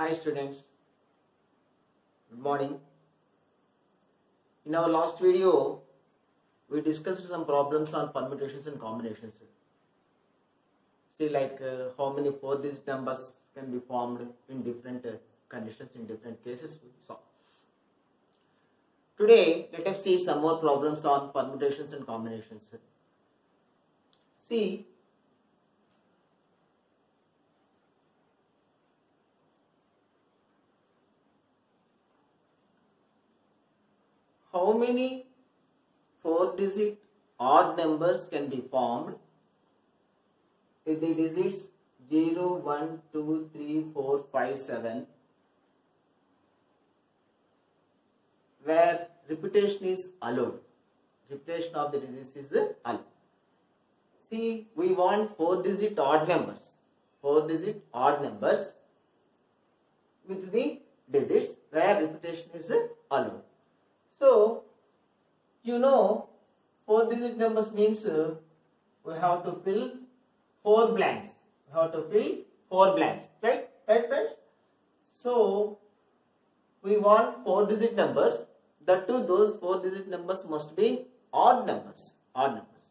Hi students, good morning. In our last video, we discussed some problems on permutations and combinations. See like uh, how many four digit numbers can be formed in different uh, conditions in different cases we saw. Today, let us see some more problems on permutations and combinations. See, how many four digit odd numbers can be formed with the digits 0, 1, 2, 3, 4, 5, 7 where repetition is allowed. Repetition of the digits is allowed. See, we want four digit odd numbers. Four digit odd numbers with the digits where repetition is allowed. So, you know, four digit numbers means uh, we have to fill four blanks. We have to fill four blanks, right? Right, friends? So, we want four digit numbers. That too, those four digit numbers must be odd numbers. Odd numbers,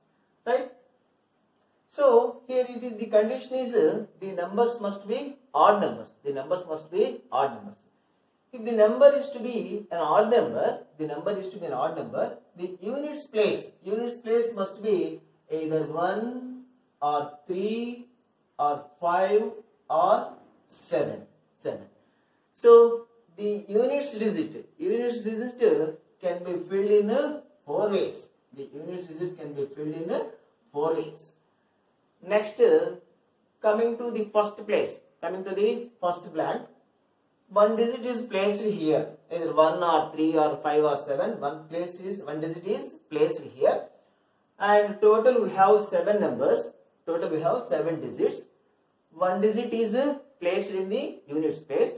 right? So, here it is the condition is uh, the numbers must be odd numbers. The numbers must be odd numbers. If the number is to be an odd number, the number is to be an odd number, the units place, units place must be either 1 or 3 or 5 or 7. 7. So, the units digit, units digit can be filled in uh, 4 ways. The units digit can be filled in uh, 4 ways. Next, coming to the first place, coming to the first blank, one digit is placed here. Either 1 or 3 or 5 or 7 one place is one digit is placed here. And total we have 7 numbers. Total we have 7 digits. One digit is placed in the unit space.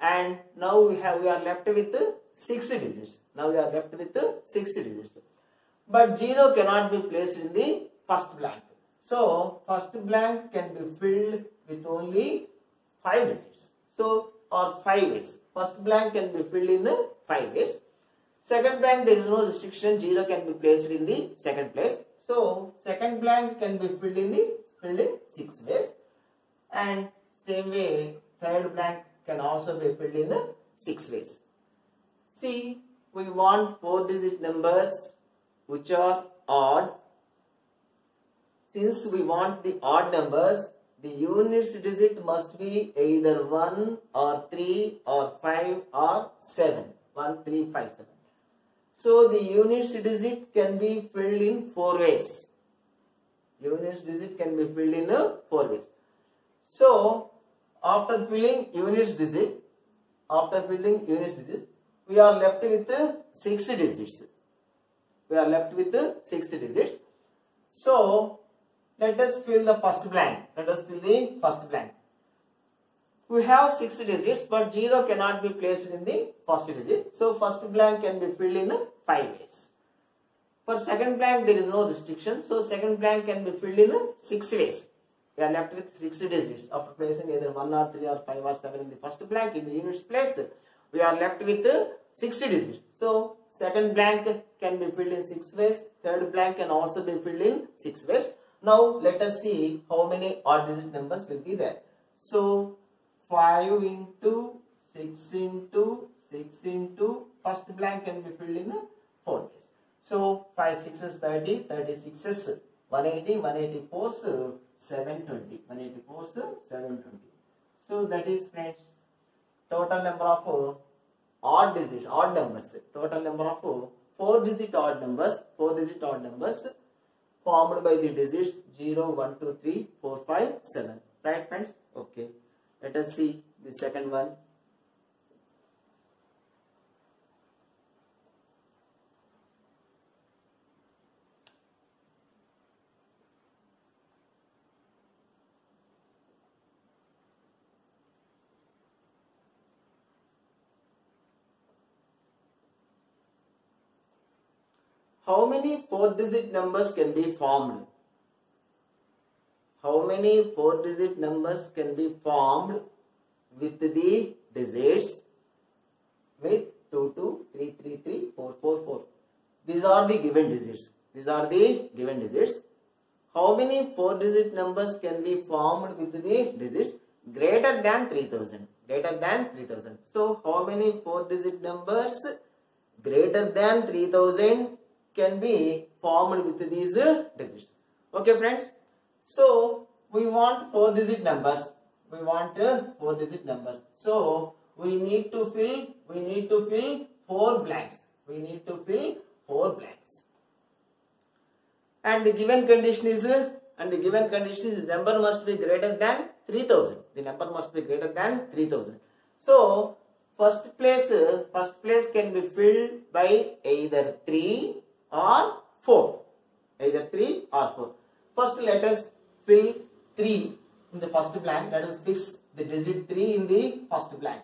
And now we have we are left with 6 digits. Now we are left with 6 digits. But 0 cannot be placed in the first blank. So first blank can be filled with only 5 digits. So or 5 ways. First blank can be filled in 5 ways. Second blank there is no restriction, 0 can be placed in the second place. So second blank can be filled in the filled in 6 ways. And same way third blank can also be filled in the 6 ways. See, we want 4 digit numbers which are odd. Since we want the odd numbers, the units digit must be either 1 or 3 or 5 or 7. 1, 3, 5, 7. So the units digit can be filled in 4 ways. Units digit can be filled in uh, 4 ways. So after filling units digit, after filling units digit, we are left with uh, 6 digits. We are left with uh, 6 digits. So let us fill the first blank. Let us fill the first blank. We have 6 digits but 0 cannot be placed in the first digit. So first blank can be filled in 5 ways. For second blank there is no restriction. So second blank can be filled in 6 ways. We are left with 6 digits. After placing either 1 or 3 or 5 or 7 in the first blank in the units place, we are left with 6 digits. So second blank can be filled in 6 ways. Third blank can also be filled in 6 ways. Now let us see how many odd digit numbers will be there. So 5 into 6 into 6 into first blank can be filled in 4 ways. So 5 6 is 30, 36 is 180, 184 is 720, 184 is 720. So that is friends total number of odd digit, odd numbers, total number of 4 digit odd numbers, 4 digit odd numbers formed by the digits 0, 1, 2, 3, 4, 5, 7. Right friends? Okay. Let us see the second one. How many four digit numbers can be formed? How many four digit numbers can be formed with the digits with 2, 2, 3, 3, 3, 4, 4, 4. These are the given digits. These are the given digits. How many four digit numbers can be formed with the digits greater than 3000? Greater than 3000. So, how many four digit numbers greater than 3000 can be formed with these digits? Okay, friends. So, we want four digit numbers. We want uh, four digit numbers. So, we need to fill, we need to fill four blanks. We need to fill four blanks and the given condition is uh, and the given condition is the number must be greater than 3000 the number must be greater than 3000 so first place uh, first place can be filled by either 3 or 4 either 3 or 4 first let us fill 3 in the first blank. Let us fix the digit 3 in the first blank.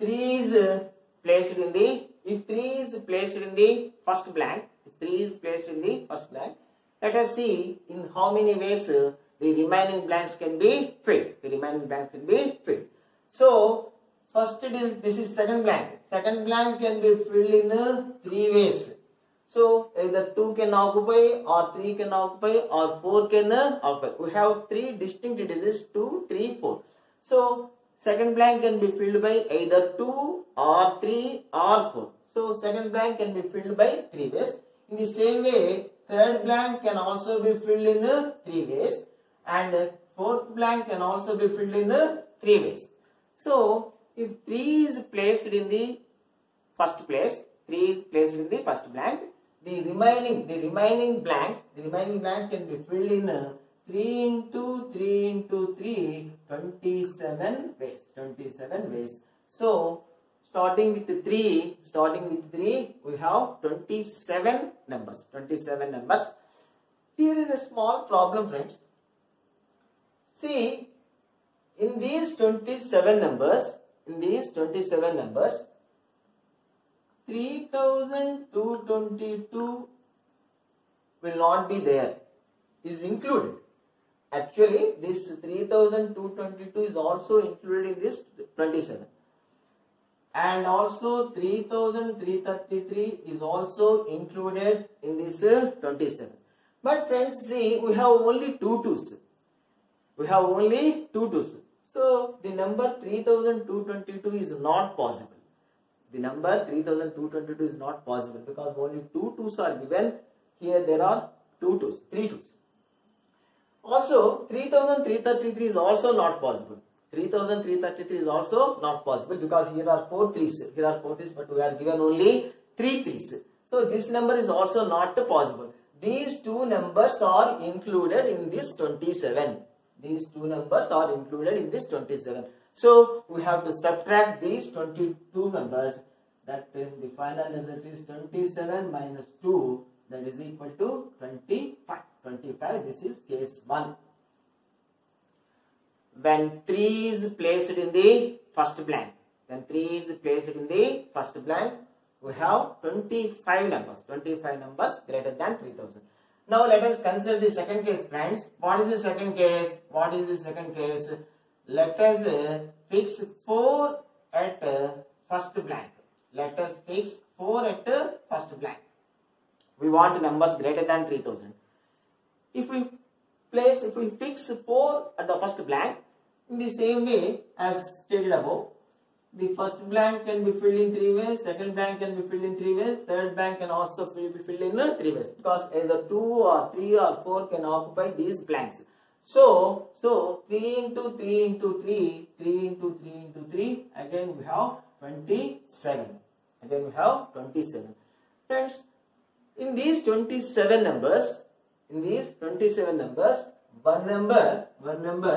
3 is uh, placed in the if 3 is placed in the first blank if 3 is placed in the first blank let us see in how many ways uh, the remaining blanks can be filled. The remaining blanks can be filled. So first it is this is second blank. Second blank can be filled in three ways. So either 2 can occupy or 3 can occupy or 4 can occupy. We have three distinct digits 2 3 4 so second blank can be filled by either 2 or 3 or 4 so second blank can be filled by three ways. In the same way third blank can also be filled in uh, three ways. And fourth blank can also be filled in uh, three ways. So if 3 is placed in the first place 3 is placed in the first blank the remaining the remaining blanks the remaining blanks can be filled in uh, 3 into 3 into 3 27 ways 27 ways. So starting with 3 starting with 3 we have 27 numbers 27 numbers. Here is a small problem friends. See in these 27 numbers in these 27 numbers 3222 will not be there is included. Actually this 3222 is also included in this 27 and also 3333 is also included in this uh, 27 but friends see we have only two twos. We have only two twos so the number 3222 is not possible. The number 3222 is not possible because only two twos are given. Here there are two twos three twos. Also 3333 is also not possible. 3333 is also not possible because here are four threes. Here are four threes but we are given only three threes. So this number is also not possible. These two numbers are included in this 27 these two numbers are included in this 27 so we have to subtract these 22 numbers. That is the final result is 27 minus 2 that is equal to 25 25 this is case 1 when 3 is placed in the first blank when 3 is placed in the first blank we have 25 numbers. 25 numbers greater than 3000 now let us consider the second case friends. What is the second case? What is the second case? Let us uh, fix 4 at uh, first blank. Let us fix 4 at uh, first blank. We want numbers greater than 3000 if we place if we fix 4 at the first blank in the same way as stated above the first blank can be filled in three ways second blank can be filled in three ways third blank can also be filled in three ways because either two or three or four can occupy these blanks so so 3 into 3 into 3 3 into 3 into 3 again we have 27 again we have 27 friends in these 27 numbers in these 27 numbers one number one number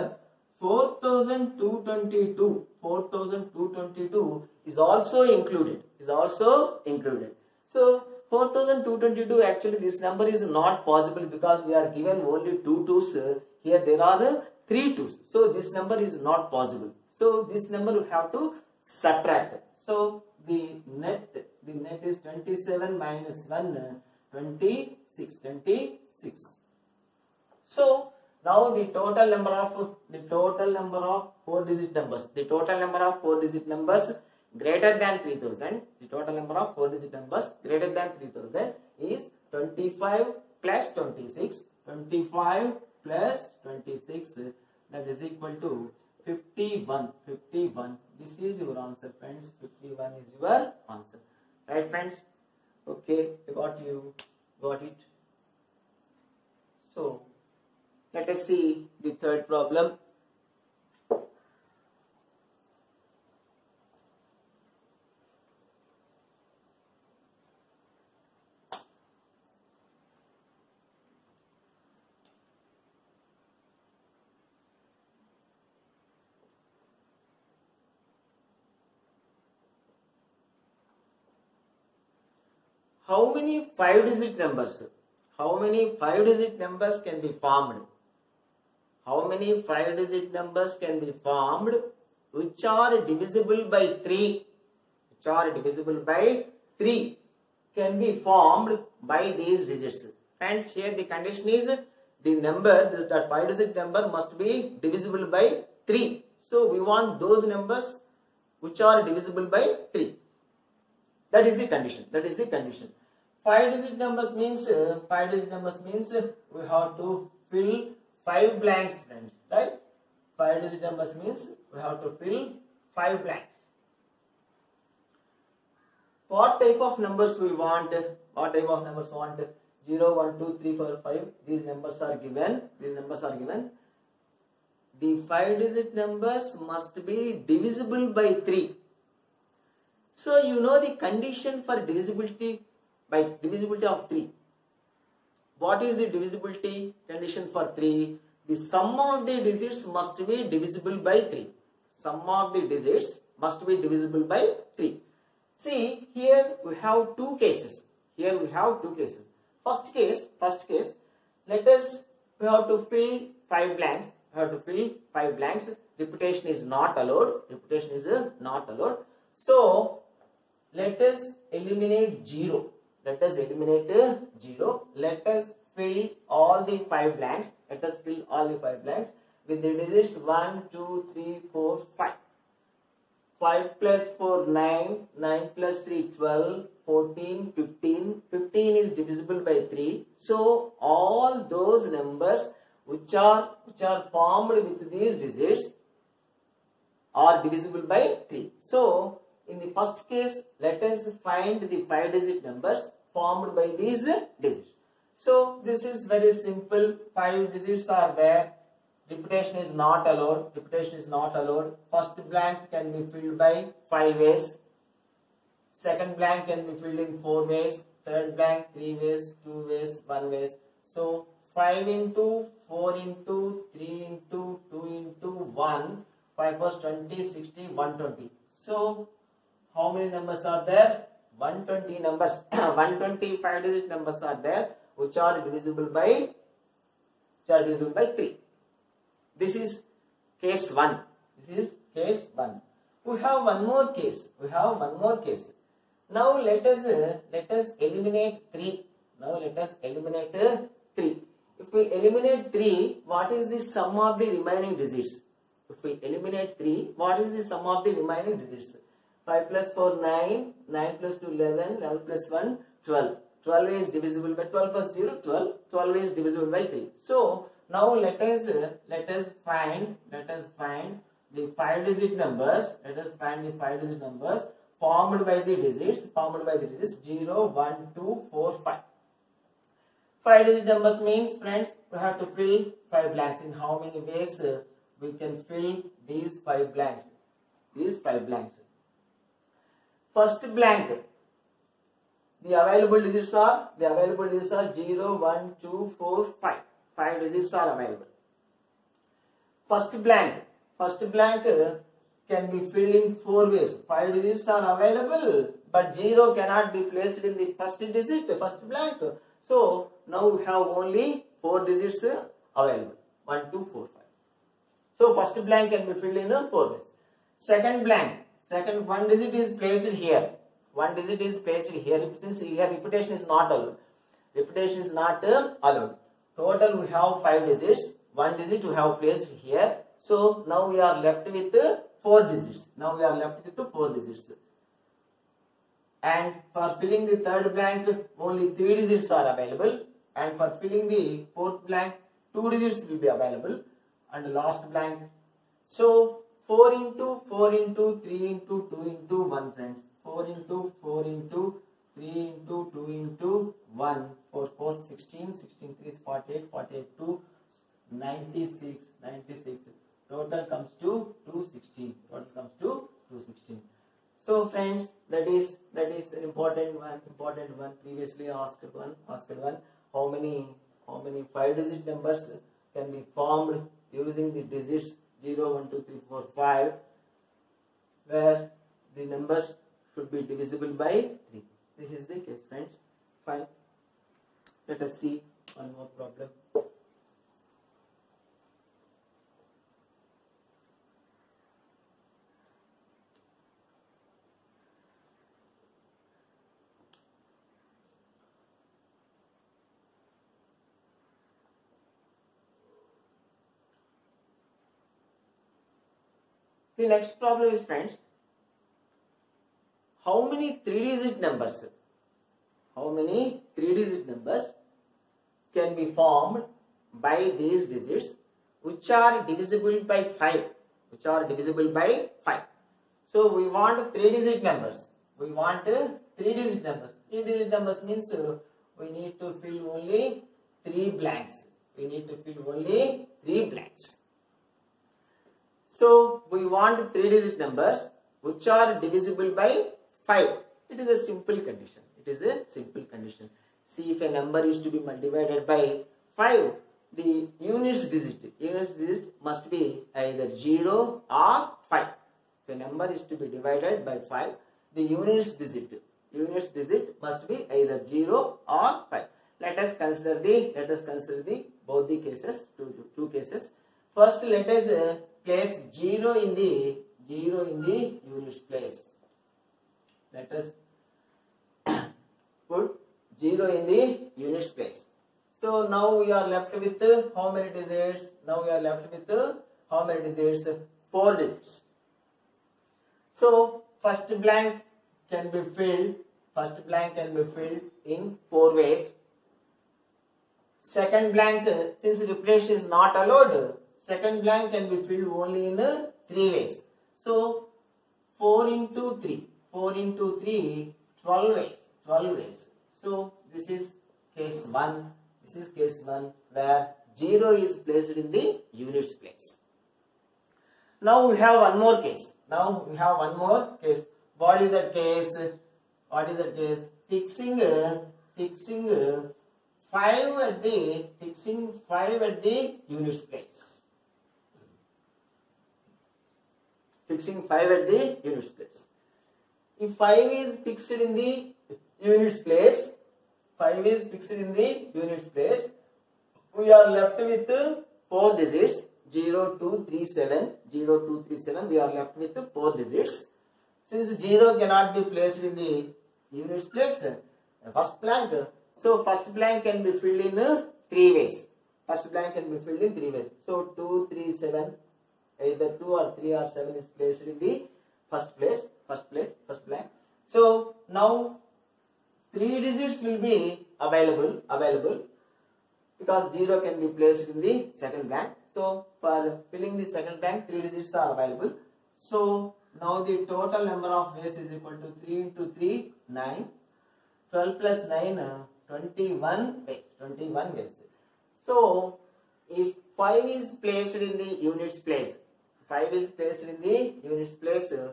4222 4222 is also included is also included. So 4222 actually this number is not possible because we are given only two twos. Here there are three twos. So this number is not possible. So this number we have to subtract. So the net the net is 27 minus 1 26 26 so now the total number of the total number of four digit numbers. The total number of four digit numbers greater than 3000. The total number of four digit numbers greater than 3000 is 25 plus 26. 25 plus 26 that is equal to 51. 51. This is your answer friends. 51 is your answer. Right friends? Okay, got you. Got it. So, let us see the third problem. How many five digit numbers? How many five digit numbers can be formed? How many five digit numbers can be formed which are divisible by 3? Which are divisible by 3 can be formed by these digits. Hence here the condition is the number, that five digit number must be divisible by 3. So we want those numbers which are divisible by 3. That is the condition. That is the condition. Five digit numbers means uh, five digit numbers means uh, we have to fill five blanks, friends. Right? Five digit numbers means we have to fill five blanks. What type of numbers we want? What type of numbers want? 0, 1, 2, 3, 4, 5. These numbers are given. These numbers are given. The five digit numbers must be divisible by 3. So you know the condition for divisibility by divisibility of 3. What is the divisibility condition for 3? The sum of the digits must be divisible by 3. Sum of the digits must be divisible by 3. See, here we have two cases. Here we have two cases. First case, first case, let us, we have to fill 5 blanks. We have to fill 5 blanks. Repetition is not allowed. Repetition is not allowed. So, let us eliminate 0 let us eliminate uh, 0 let us fill all the 5 blanks. Let us fill all the 5 blanks with the digits 1 2 3 4 5 5 plus 4 9 9 plus 3 12 14 15 15 is divisible by 3 so all those numbers which are which are formed with these digits are divisible by 3 so in the first case, let us find the five digit numbers formed by these digits. So this is very simple. Five digits are there. Repetition is not allowed. Repetition is not allowed. First blank can be filled by five ways. Second blank can be filled in four ways. Third blank three ways, two ways, one ways. So 5 into 4 into 3 into 2 into 1 5 was 20 60 120 so how many numbers are there? 120 numbers 125 digit numbers are there which are divisible by which are divisible by 3 this is case 1 this is case 1 we have one more case. We have one more case. Now let us let us eliminate 3 now let us eliminate uh, 3 if we eliminate 3 what is the sum of the remaining digits? If we eliminate 3 what is the sum of the remaining digits 5 plus 4 9 9 plus 2 11 11 plus 1 12 12 is divisible by 12 plus 0 12 12 is divisible by 3 so now let us let us find let us find the five digit numbers. Let us find the five digit numbers formed by the digits formed by the digits 0 1 2 4 5 five. Digit numbers means friends we have to fill five blanks. In how many ways uh, we can fill these five blanks? These five blanks first blank. The available digits are the available digits are 0 1 2 4 5 five digits are available. First blank. First blank can be filled in four ways. Five digits are available but 0 cannot be placed in the first digit first blank. So now we have only four digits available. 1 2 4 5 so first blank can be filled in four ways. Second blank second one digit is placed here one digit is placed here since here repetition is not allowed repetition is not uh, allowed total we have five digits one digit we have placed here So now we are left with uh, four digits. Now we are left with four digits. And for filling the third blank, only three digits are available. And for filling the fourth blank, two digits will be available. And the last blank. So 4 into 4 into 3 into 2 into 1 friends. 4 into 4 into 3 into 2 into 1. 4 4 16, 16 3 is 48, 48 2 96, 96. Total comes to 216. Total comes to 216. So friends, that is that is an important one, important one. Previously asked one, asked one. How many how many five digit numbers can be formed using the digits 0, 1, 2, 3, 4, 5, where the numbers should be divisible by 3. This is the case, friends. Fine. Let us see one more problem. The next problem is friends, how many three digit numbers, how many three digit numbers can be formed by these digits which are divisible by 5, which are divisible by 5. So we want three digit numbers, we want three digit numbers. Three digit numbers means we need to fill only three blanks. We need to fill only three blanks. So we want three digit numbers which are divisible by 5. It is a simple condition. It is a simple condition. See if a number is to be divided by 5, the units digit, units digit must be either 0 or 5. If a number is to be divided by 5, the units digit, units digit must be either 0 or 5. Let us consider the, let us consider the, both the cases, two, two, two cases. First let us uh, place 0 in the 0 in the units place. Let us put 0 in the units place. So now we are left with how many digits? Now we are left with how many digits? 4 digits. So first blank can be filled, first blank can be filled in 4 ways. Second blank, since replace is not allowed, second blank can be filled only in 3 ways. So 4 into 3, 4 into 3, 12 ways, 12 ways. So this is case 1, this is case 1 where 0 is placed in the units place. Now we have one more case. Now we have one more case. What is that case? What is that case? Fixing, fixing uh, 5 at the, fixing 5 at the units place. Fixing 5 at the units place. If 5 is fixed in the units place, 5 is fixed in the units place, we are left with 4 digits 0, 2, 3, 7, 0, 2, 3, 7, we are left with 4 digits. Since 0 cannot be placed in the units place, first blank, so first blank can be filled in 3 ways. First blank can be filled in 3 ways. So 2, 3, 7, either 2 or 3 or 7 is placed in the first place, first place, first blank. So now 3 digits will be available, available because 0 can be placed in the second blank. So for filling the second blank, 3 digits are available. So now the total number of ways is equal to 3 into 3, 9. 12 plus 9, uh, 21 ways, 21 ways. So if 5 is placed in the units place, 5 is placed in the units place, uh,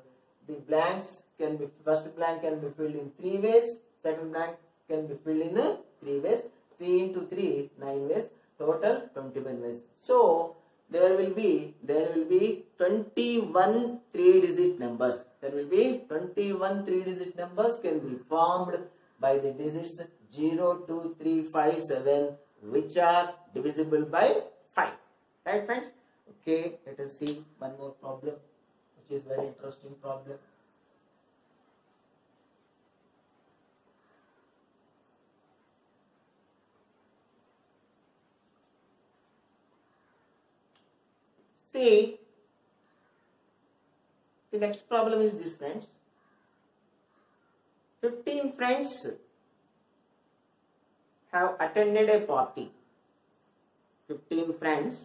the blanks can be, first blank can be filled in 3 ways, second blank can be filled in uh, 3 ways, 3 into 3, 9 ways, total 21 ways. So there will be there will be 21 three digit numbers. There will be 21 three digit numbers can be formed by the digits 0, 2, 3, 5, 7 which are divisible by 5. Right friends? Okay, let us see one more problem which is very interesting problem. See, the next problem is this, friends. 15 friends have attended a party. 15 friends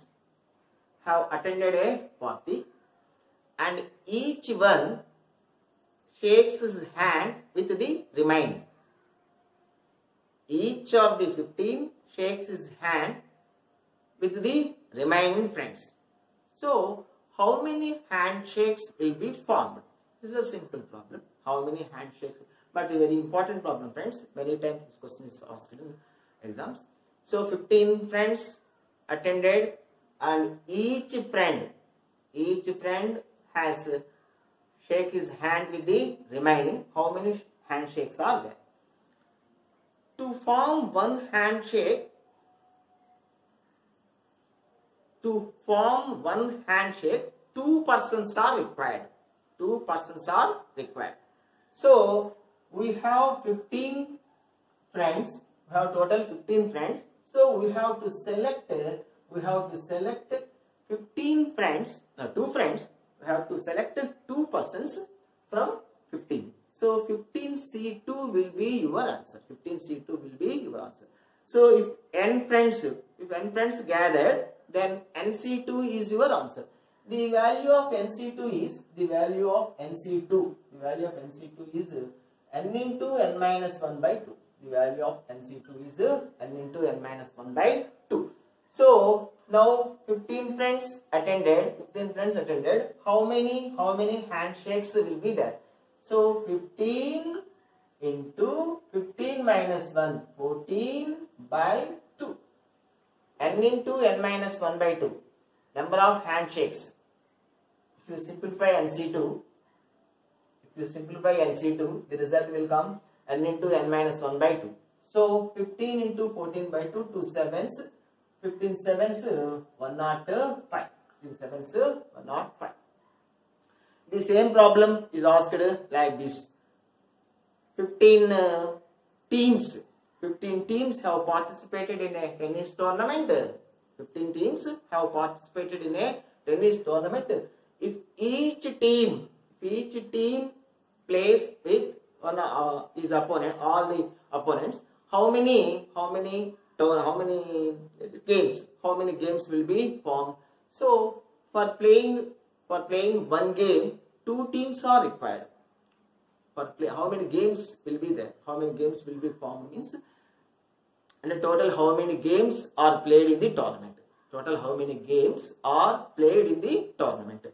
have attended a party and each one shakes his hand with the remaining. Each of the 15 shakes his hand with the remaining friends. So, how many handshakes will be formed? This is a simple problem. How many handshakes? But a very important problem, friends. Many times this question is asked in exams. So, 15 friends attended and each friend, each friend has shake his hand with the remaining. How many handshakes are there? To form one handshake, to form one handshake, two persons are required. Two persons are required. So, we have 15 friends, we have total 15 friends. So, we have to select, we have to select 15 friends, no, two friends, we have to select two persons from 15. So, 15C2 will be your answer. 15C2 will be your answer. So, if n friends, if n friends gathered, then NC2 is your answer. The value of NC2 is, the value of NC2, the value of NC2 is n into n minus 1 by 2. The value of NC2 is n into n minus 1 by 2. So, now 15 friends attended, 15 friends attended, how many, how many handshakes will be there? So, 15 into 15 minus 1, 14 by 2 n into n minus 1 by 2 number of handshakes. If you simplify nc2 if you simplify nc2 the result will come n into n minus 1 by 2 so 15 into 14 by 2 2 sevens 15 sevens uh, 1 not 5 15 sevens uh, 1 not 5 the same problem is asked like this 15 uh, teams 15 teams have participated in a tennis tournament. 15 teams have participated in a tennis tournament. If each team, if each team plays with one uh, his opponent, all the opponents, how many, how many, how many games, how many games will be formed? So for playing, for playing one game, two teams are required. For play, how many games will be there? How many games will be formed means and the total how many games are played in the tournament. Total how many games are played in the tournament.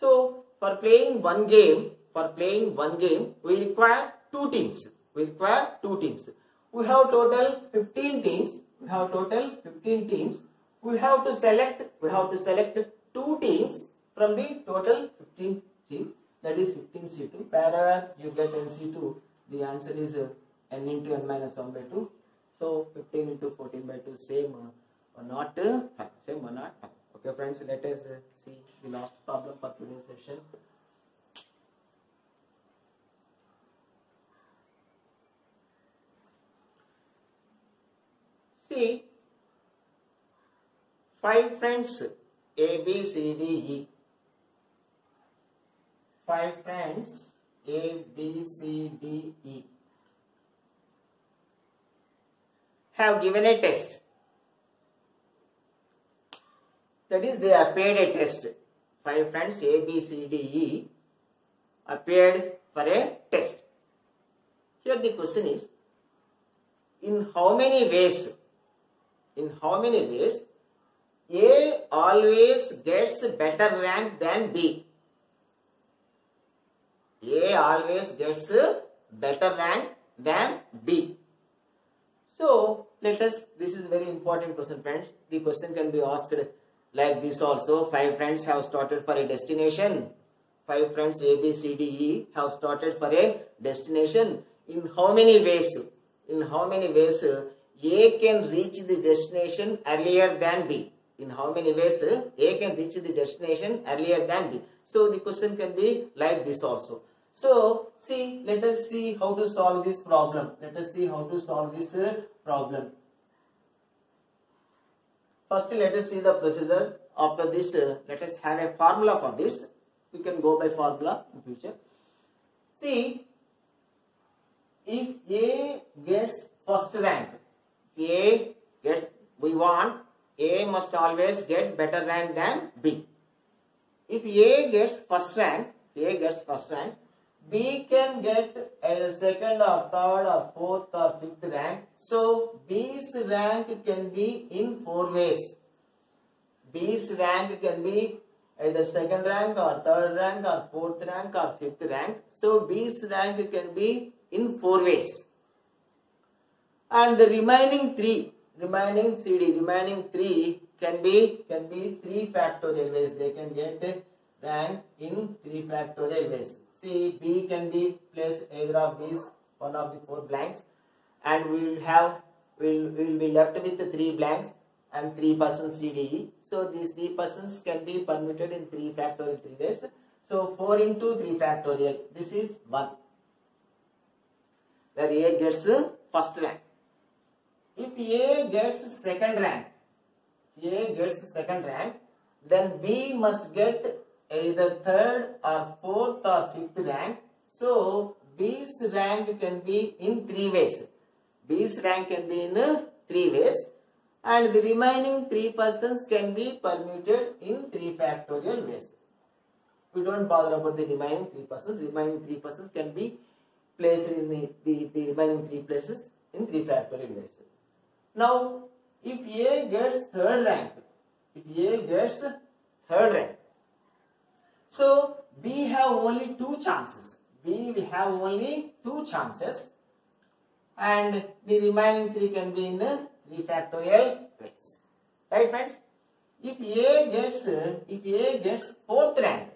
So, for playing one game, for playing one game, we require two teams. We require two teams. We have total 15 teams. We have total 15 teams. We have to select, we have to select two teams from the total 15 teams. That is 15 C2. Wherever you get NC2, the answer is uh, n into n minus 1 by 2 so 15 into 14 by 2 same uh, or not uh, Same or not Okay friends, let us uh, see the last problem for today's session. See, five friends A, B, C, D, E. Five friends A, B, C, D, E have given a test. That is, they appeared a test. Five friends A, B, C, D, E appeared for a test. Here the question is, in how many ways, in how many ways A always gets better rank than B? A always gets better rank than B. So, let us, this is very important question friends. The question can be asked like this also. Five friends have started for a destination. Five friends A, B, C, D, E have started for a destination. In how many ways? In how many ways A can reach the destination earlier than B? In how many ways A can reach the destination earlier than B? So, the question can be like this also. So, see, let us see how to solve this problem. Let us see how to solve this problem. First, let us see the procedure. after this, uh, let us have a formula for this. We can go by formula in future. See, if A gets first rank, A gets, we want A must always get better rank than B. If A gets first rank, A gets first rank, B can get a second or third or fourth or fifth rank. So B's rank can be in four ways. B's rank can be either second rank or third rank or fourth rank or fifth rank. So B's rank can be in four ways. And the remaining three, remaining CD, remaining three can be can be three factorial ways. They can get rank in three factorial ways. See, B can be placed either of these, one of the four blanks, and we will have, we will will be left with the three blanks and three persons CDE. So these three persons can be permitted in three factorial three ways. So 4 into 3 factorial, this is 1. Where A gets first rank. If A gets second rank, A gets second rank, then B must get either third or fourth or fifth rank. So B's rank can be in three ways. B's rank can be in three ways and the remaining three persons can be permuted in three factorial ways. We don't bother about the remaining three persons. The Remaining three persons can be placed in the, the, the remaining three places in three factorial ways. Now, if A gets third rank, if A gets third rank, so B have only two chances. B will have only two chances and the remaining three can be in the factorial ways. Right friends? If A gets, if A gets fourth rank,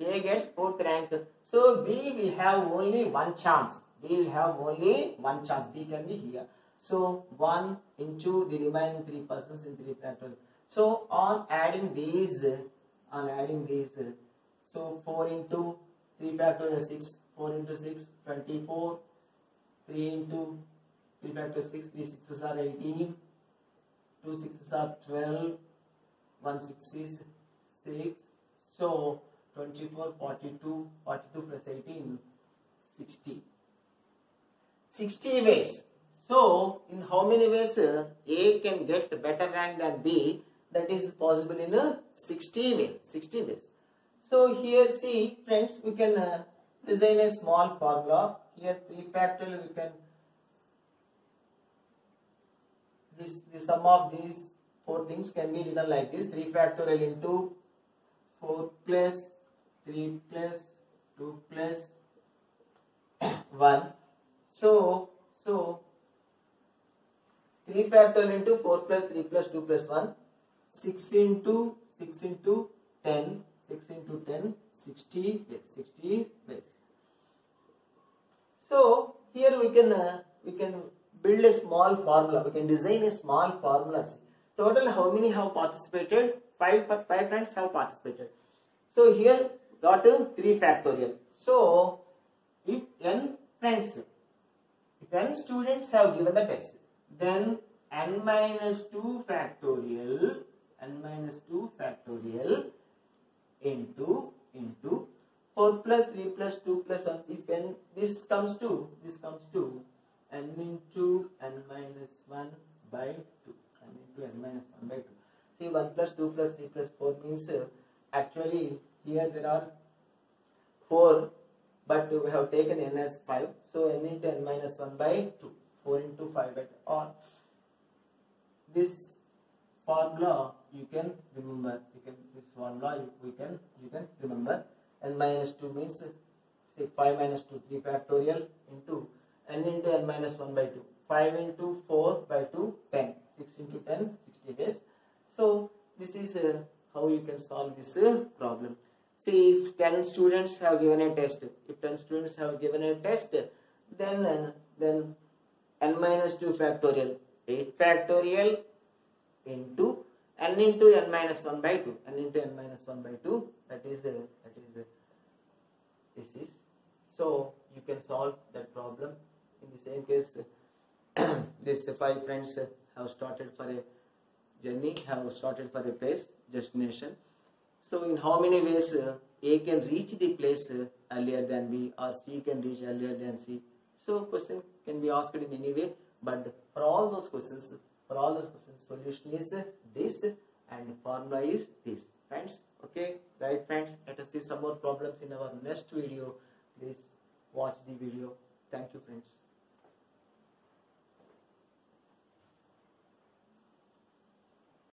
A gets fourth rank, so B will have only one chance. B will have only one chance. B can be here. So 1 into the remaining three persons in three factorial. So on adding these, on adding these, so 4 into 3 factorial 6, 4 into 6, 24, 3 into 3 factorial 6, 3 6s are 18, 2 6s are 12, 1 6 is 6, so 24, 42, 42 plus 18, 60. 60 ways. So, in how many ways uh, A can get better rank than B? That is possible in a 60 ways. 60 ways. So here see friends we can uh, design a small formula. Here 3 factorial we can this the sum of these four things can be written like this 3 factorial into 4 plus 3 plus 2 plus 1 so so 3 factorial into 4 plus 3 plus 2 plus 1 6 into 6 into 10 6 into 10 60 yes 60 base so here we can uh, we can build a small formula. We can design a small formula. Total how many have participated? Five five friends have participated. So here got a 3 factorial. So if n friends if n students have given the test then n minus 2 factorial n minus 2 factorial into into 4 plus 3 plus 2 plus 1 if n this comes to this comes to n into n minus 1 by 2 n into n minus 1 by 2 see 1 plus 2 plus 3 plus 4 means uh, actually here there are 4 but we have taken n as 5 so n into n minus 1 by 2 4 into 5 by 2 or this formula you can remember. You can this formula you, we can you can remember. N minus 2 means say 5 minus 2 3 factorial into n into n minus 1 by 2 5 into 4 by 2 10 6 into 10 60 days. So this is uh, how you can solve this uh, problem. See if 10 students have given a test if 10 students have given a test then uh, then n minus 2 factorial 8 factorial into n into n minus 1 by 2 n into n minus 1 by 2 that is uh, that is uh, this is so you can solve that problem in the same case these five friends have started for a journey have started for a place destination. So in how many ways uh, A can reach the place uh, earlier than B or C can reach earlier than C. So question can be asked in any way but for all those questions for all those questions solution is this and formula is this. Friends okay? Right friends? Let us see some more problems in our next video. Please watch the video. Thank you friends